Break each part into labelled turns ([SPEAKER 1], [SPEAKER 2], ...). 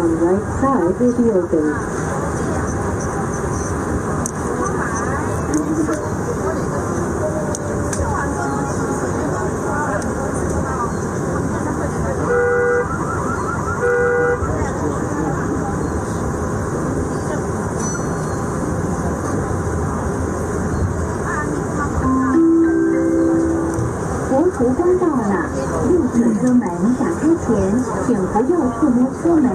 [SPEAKER 1] On the right side will be open. 到了，右侧车门打开前，请不要触摸车门，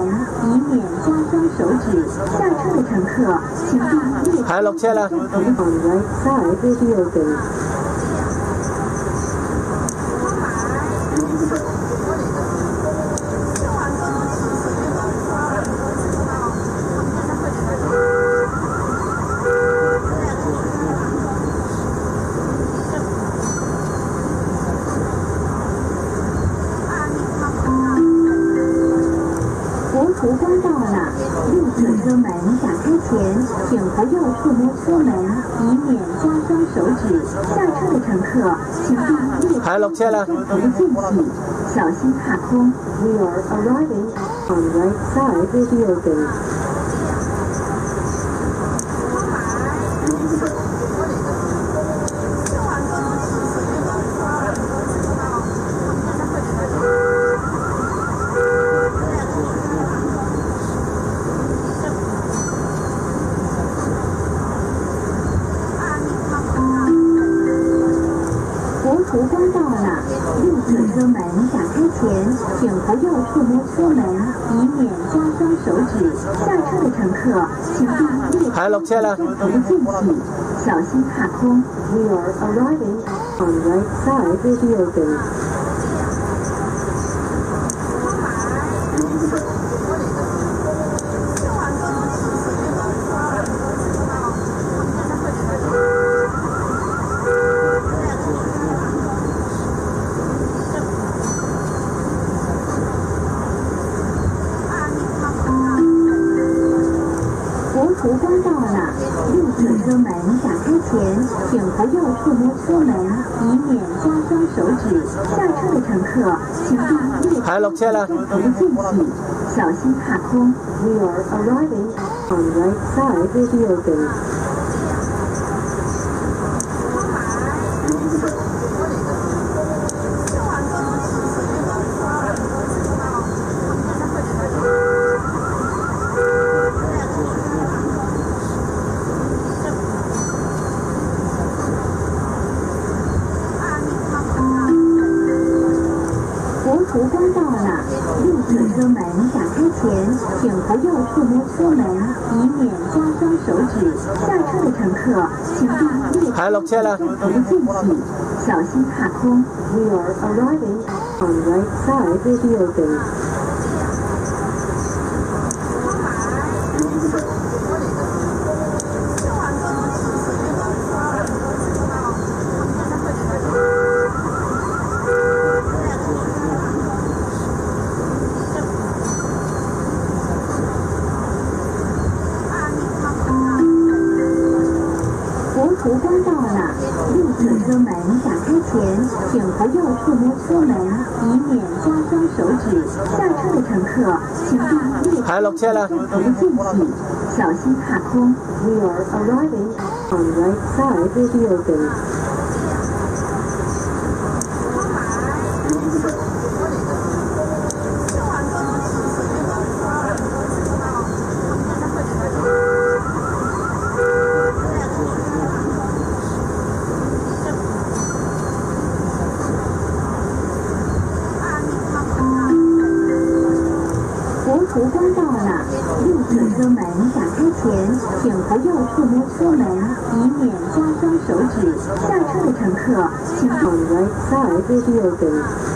[SPEAKER 1] 以免夹伤手指。下车的乘客，请注意
[SPEAKER 2] 还落
[SPEAKER 1] 车了。关到了，右侧车门打开前请不要触摸车门，以免刮伤手指。下车的乘客请注意，
[SPEAKER 2] 还落车了，
[SPEAKER 1] 请存好信息，小心踏空。We are arriving on the third video base。前，请不要触摸车门，以免夹伤手指。下车的乘客，请注意列
[SPEAKER 2] 车落車啦。
[SPEAKER 1] 车头的禁忌，小心踏空。We are arriving on right side will be open. 前，请不要触摸车门，以免刮伤手指。下车的乘客，请注意列
[SPEAKER 2] 係落車啦。
[SPEAKER 1] 车头的禁忌，小心踏空。We are arriving on right side will be open. 国图关到了，右侧车门打开前，请不要触摸车门，以免刮伤手指。下车的乘客，请注意列。车头的禁忌，小心踏空。We are arriving on right side will be open. 途观到了，右侧车门打开前，请不要触摸车门，以免刮伤手指。下车的乘客，请注意列
[SPEAKER 2] 係落。
[SPEAKER 1] 车头的禁忌，小心踏空。We are arriving on right side will be open. 国图关到了，右侧车门打开前，请不要触摸车门，以免刮伤手指。下车的乘客，请 On right side will be open.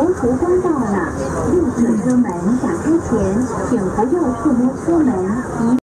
[SPEAKER 1] 国图关到了，右侧车门打开前，请不要触摸车门，